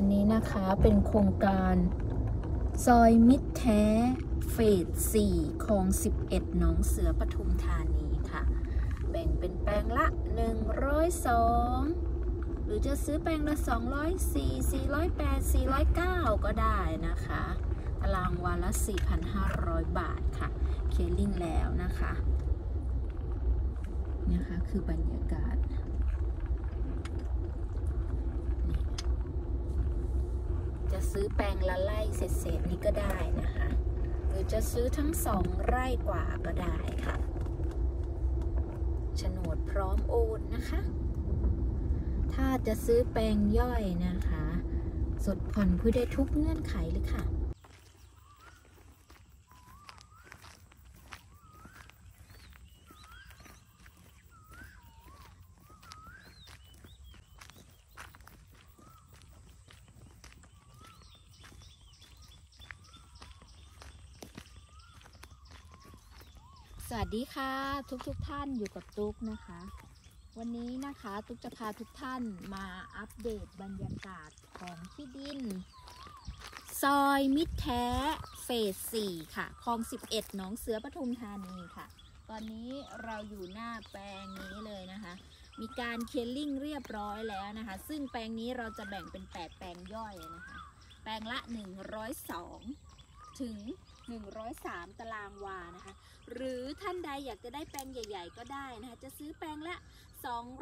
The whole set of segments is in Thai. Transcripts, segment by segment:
นะคะเป็นโครงการ ซอยมิตรแท้เฟส4คลอง 11 หนองเสือปทุมธานีค่ะ แบ่งเป็นแปลงละ 102 หรือจะซื้อแปลงละ 204 408 409 ก็ได้นะคะตารางวันละ 4,500 บาทค่ะ เคลิ่งแล้วนะคะ นะคะคือบรรยากาศ จะ ซื้อแปลงละไร่เศษๆนี้ก็ได้นะคะ หรือจะซื้อทั้งสองไร่กว่าก็ได้ค่ะโฉนดพร้อมโอนนะคะ ถ้าจะซื้อแปลงย่อยนะคะ สดผ่อนผู้ได้ทุกเงื่อนไขเลยค่ะ สวัสดีค่ะ ทุกทุกๆท่านอยู่กับตุ๊กนะคะ วันนี้นะคะตุ๊กจะพาทุกท่านมาอัปเดตบรรยากาศของที่ดิน ซอยมิตรแท้เฟส4ค่ะคลอง 11 หนองเสือปทุมธานีค่ะ ตอนนี้เราอยู่หน้าแปลงนี้เลยนะคะ มีการเคลลิ่งเรียบร้อยแล้วนะคะ ซึ่งแปลงนี้เราจะแบ่งเป็น 8 แปลงย่อยนะคะ แปลงละ 102 ถึง 103 ตารางวานะคะ หรือท่านใดอยากจะได้แปลงใหญ่ ๆ ก็ได้นะคะ จะซื้อแปลงละ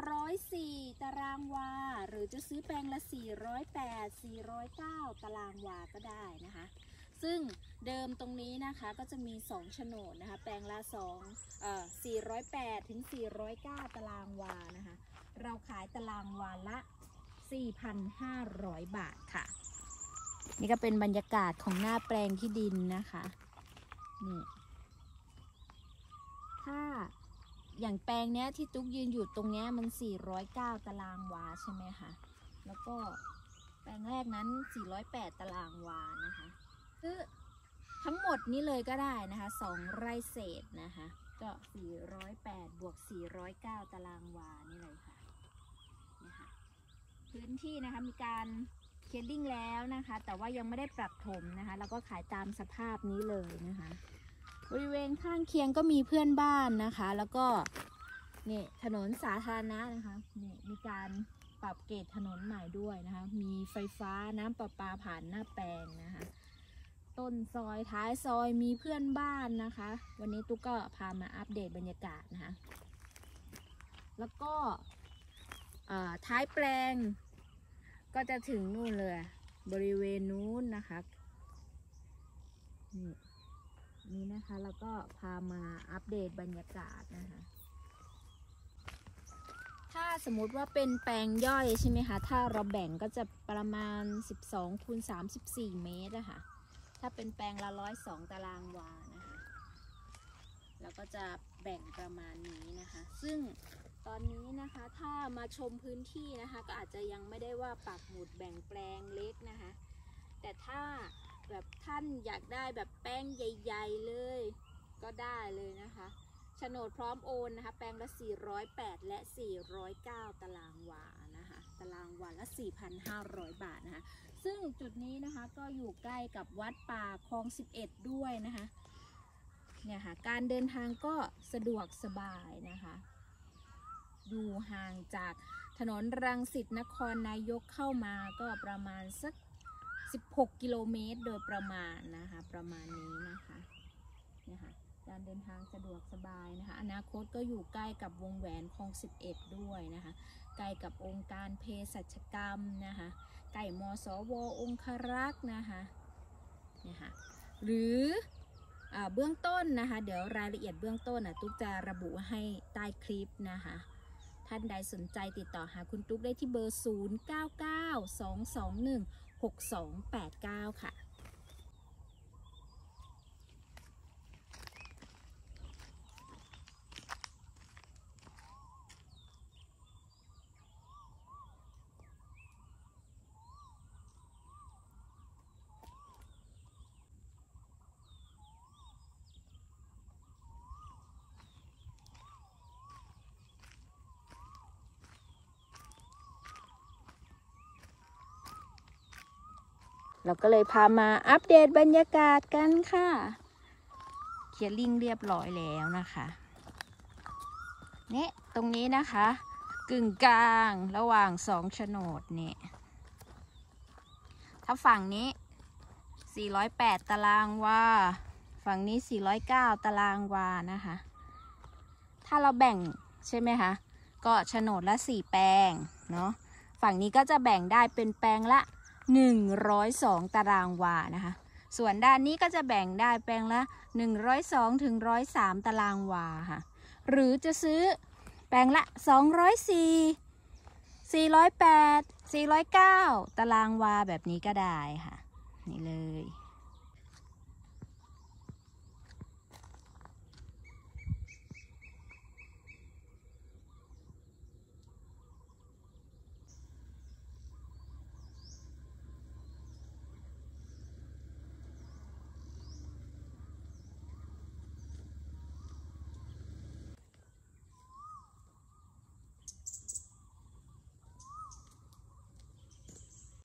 204 ตารางวา หรือจะซื้อแปลงละ 408 409 ตารางวาก็ได้นะคะ ซึ่งเดิมตรงนี้นะคะก็จะมี 2 โฉนดนะคะ แปลงละ2เอ่อ408 ถึง 409 ตารางวานะคะ เราขายตารางวาละ 4,500 บาทค่ะ นี่ก็เป็นบรรยากาศของหน้าแปลงที่ดินนะคะ นี่ ถ้าอย่างแปลงเนี้ยที่ตุ๊กยืนอยู่ตรงเนี้ยมัน 409 ตารางวาใช่ไหมคะแล้วก็แปลงแรกนั้น 408 ตารางวานะคะคือทั้งหมดนี้เลยก็ได้นะคะ2ไร่เศษนะคะก็ 408 บวก 409 ตารางวา นี่เลยค่ะนี่ค่ะพื้นที่นะคะมีการเคลียร์ลิ่งแล้วนะคะ แต่ว่ายังไม่ได้ปรับถมนะคะ แล้วก็ขายตามสภาพนี้เลยนะคะ บริเวณข้างเคียงก็มีเพื่อนบ้านนะคะ แล้วก็นี่ถนนสาธารณะนะคะนี่มีการปรับเกรดถนนใหม่ด้วยนะคะ มีไฟฟ้าน้ำประปาผ่านหน้าแปลงนะคะ ต้นซอยท้ายซอยมีเพื่อนบ้านนะคะ วันนี้ตุ๊กก็พามาอัปเดตบรรยากาศนะคะ แล้วก็ท้ายแปลงก็จะถึงนู่นเลย บริเวณนู้นนะคะนี่ นี่นะคะ แล้วก็พามาอัปเดตบรรยากาศนะคะ ถ้าสมมุติว่าเป็นแปลงย่อยใช่ไหมคะ ถ้าเราแบ่งก็จะประมาณ 12คูณ34 เมตรอะค่ะถ้าเป็นแปลงละ102ตารางวานะคะแล้วก็จะแบ่งประมาณนี้นะคะ ซึ่งตอนนี้นะคะถ้ามาชมพื้นที่นะคะ ก็อาจจะยังไม่ได้ว่าปักหมุดแบ่งแปลงเล็กนะคะ แต่ถ้า แบบท่านอยากได้แบบแป้งใหญ่ ๆ เลย ก็ได้เลยนะคะโฉนดพร้อมโอนนะคะ แปลงละ 408 และ 409 ตารางวานะคะ ตารางวาละ 4,500 บาทนะคะ ซึ่งจุดนี้นะคะก็อยู่ใกล้กับวัดป่าคลอง 11 ด้วยนะคะ เนี่ยค่ะ การเดินทางก็สะดวกสบายนะคะ อยู่ห่างจากถนนรังสิตนครนายกเข้ามาก็ประมาณสัก 16 กิโลเมตรโดยประมาณนะคะ ประมาณนี้นะคะเนี่ยค่ะการเดินทางสะดวกสบายนะคะ อนาคตก็อยู่ใกล้กับวงแหวนคลอง 11 ด้วยนะคะ ใกล้กับองค์การเภสัชกรรมนะคะใกล้มสว องครักษ์นะคะเนี่ยค่ะหรือเบื้องต้นนะคะ เดี๋ยวรายละเอียดเบื้องต้นนะตุ๊กจะระบุให้ใต้คลิปนะคะท่านใดสนใจติดต่อหาคุณตุ๊กได้ที่เบอร์ 0 6 2 8 9 ค่ะ เราก็เลยพามาอัปเดตบรรยากาศกันค่ะ เคลียร์ลิงเรียบร้อยแล้วนะคะเนี่ยตรงนี้นะคะ กึ่งกลางระหว่างสองโฉนดเนี่ยถ้าฝั่งนี้ 408 ตารางวา ฝั่งนี้ 409 ตารางวานะคะ ถ้าเราแบ่งใช่ไหมคะ ก็โฉนดละ 4 แปลง เนาะ ฝั่งนี้ก็จะแบ่งได้เป็นแปลงละ 102 ตารางวานะคะ ส่วนด้านนี้ก็จะแบ่งได้แปลงละ 102ถึง103 ตารางวาค่ะ หรือจะซื้อแปลงละ 204 408 409 ตารางวาแบบนี้ก็ได้ค่ะ นี่เลย